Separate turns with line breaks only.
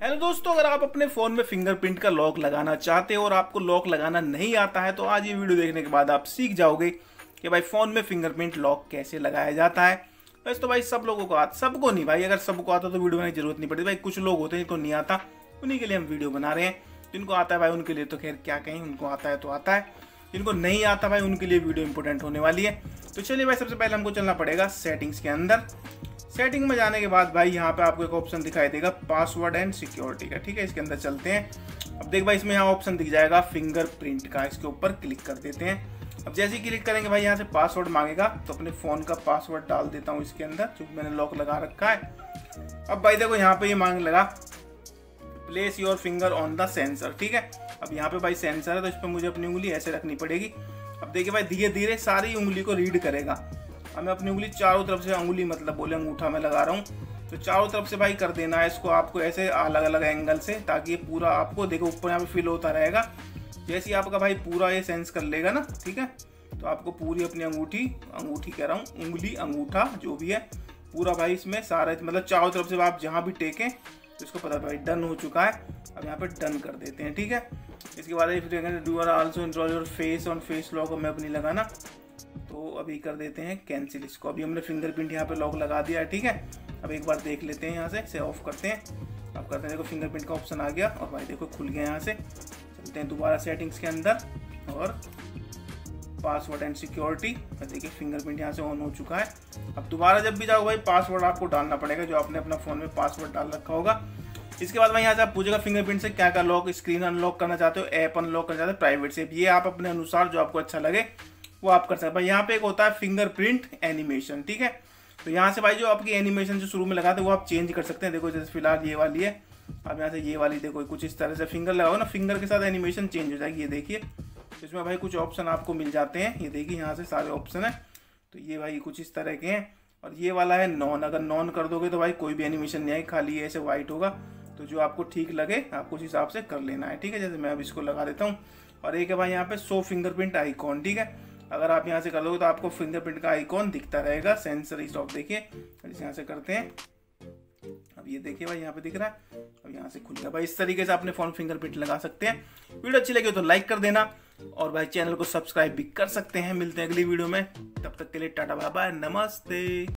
Hello दोस्तों, अगर आप अपने फ़ोन में फिंगरप्रिंट का लॉक लगाना चाहते हो और आपको लॉक लगाना नहीं आता है तो आज ये वीडियो देखने के बाद आप सीख जाओगे कि भाई फ़ोन में फिंगरप्रिंट लॉक कैसे लगाया जाता है। वैसे तो भाई सब लोगों को आता, सबको नहीं भाई, अगर सबको आता तो वीडियो बनाने की ज़रूरत नहीं पड़ती। भाई कुछ लोग होते हैं जिनको नहीं आता। उन्हीं के लिए हम वीडियो बना रहे हैं। जिनको आता है भाई, उनके लिए तो खैर क्या कहें, उनको आता है तो आता है। जिनको नहीं आता भाई, उनके लिए वीडियो इंपॉर्टेंट होने वाली है। तो चलिए भाई, सबसे पहले हमको चलना पड़ेगा सेटिंग्स के अंदर। सेटिंग में जाने के बाद भाई यहाँ पे आपको एक ऑप्शन दिखाई देगा पासवर्ड एंड सिक्योरिटी का, ठीक है? इसके अंदर चलते हैं। अब देख भाई, इसमें यहाँ ऑप्शन दिख जाएगा फिंगरप्रिंट का। इसके ऊपर क्लिक कर देते हैं। अब जैसे ही क्लिक करेंगे भाई, यहाँ से पासवर्ड मांगेगा तो अपने फ़ोन का पासवर्ड डाल देता हूँ इसके अंदर, जो मैंने लॉक लगा रखा है। अब भाई देखो, यहाँ पे ये मांग लगा place your finger on the sensor ठीक है? अब यहाँ पे भाई सेंसर है तो इस पर मुझे अपनी उंगली ऐसे रखनी पड़ेगी। अब देखिए भाई धीरे धीरे सारी उंगली को रीड करेगा। अब मैं अपनी उंगली चारों तरफ़ से उंगली मतलब बोले अंगूठा में लगा रहा हूँ। तो चारों तरफ़ से भाई कर देना है इसको आपको ऐसे अलग अलग एंगल से, ताकि ये पूरा आपको, देखो ऊपर यहाँ पे फील होता रहेगा। जैसे ही आपका भाई पूरा ये सेंस कर लेगा ना, ठीक है? तो आपको पूरी अपनी अंगूठी अंगूठी कह रहा हूँ, उंगली, अंगूठा, जो भी है, पूरा भाई इसमें सारा मतलब चारों तरफ़ से आप जहाँ भी टेकें तो इसको पता भाई डन हो चुका है। अब यहाँ पे डन कर देते हैं, ठीक है? इसके बाद do are also install your face on face lock मैं अपनी लगाना। तो अभी कर देते हैं कैंसिल इसको। अभी हमने फिंगरप्रिंट यहाँ पे लॉक लगा दिया है, ठीक है? अब एक बार देख लेते हैं यहाँ से, इसे ऑफ़ करते हैं। अब करते हैं, देखो फिंगरप्रिंट का ऑप्शन आ गया और भाई देखो खुल गया यहाँ से। चलते हैं दोबारा सेटिंग्स के अंदर और पासवर्ड एंड सिक्योरिटी देखिए फिंगरप्रिंट यहाँ से ऑन हो चुका है। अब दोबारा जब भी जाओ भाई पासवर्ड आपको डालना पड़ेगा, जो आपने अपना फ़ोन में पासवर्ड डाल रखा होगा। इसके बाद भाई यहाँ से आप पूछेगा फिंगरप्रिंट से क्या क्या लॉक स्क्रीन अनलॉक करना चाहते हो ऐप अनलॉक करना चाहते हो प्राइवेट से ये आप अपने अनुसार जो आपको अच्छा लगे वो आप कर सकते हैं। यहाँ पे एक होता है फिंगरप्रिंट एनिमेशन ठीक है? तो यहाँ से भाई जो आपकी एनिमेशन जो शुरू में लगाते हैं वो आप चेंज कर सकते हैं। देखो, जैसे फ़िलहाल ये वाली है। आप यहाँ से ये वाली देखो, कुछ इस तरह से फिंगर लगाओ ना फिंगर के साथ एनिमेशन चेंज हो जाएगी, ये देखिए। इसमें भाई कुछ ऑप्शन आपको मिल जाते हैं। ये देखिए, यहाँ से सारे ऑप्शन है। तो ये भाई कुछ इस तरह के हैं। और ये वाला है नॉन अगर नॉन कर दोगे तो भाई कोई भी एनिमेशन नहीं आएगी, खाली ऐसे वाइट होगा। तो जो आपको ठीक लगे आपको उस हिसाब से कर लेना है, ठीक है? जैसे मैं अब इसको लगा देता हूँ। और एक है भाई यहाँ पे सो फिंगरप्रिंट आइकॉन ठीक है? अगर आप यहाँ से कर लोगे तो आपको फिंगरप्रिंट का आइकॉन दिखता रहेगा सेंसर स्टॉप देखिए। जैसे यहाँ से करते हैं। अब ये देखिए भाई, यहाँ पे दिख रहा है। अब यहाँ से खुल गया भाई, इस तरीके से अपने फ़ोन फिंगरप्रिंट लगा सकते हैं। वीडियो अच्छी लगी तो लाइक कर देना और भाई चैनल को सब्सक्राइब भी कर सकते हैं। मिलते हैं अगली वीडियो में। तब तक के लिए टाटा बाबा नमस्ते।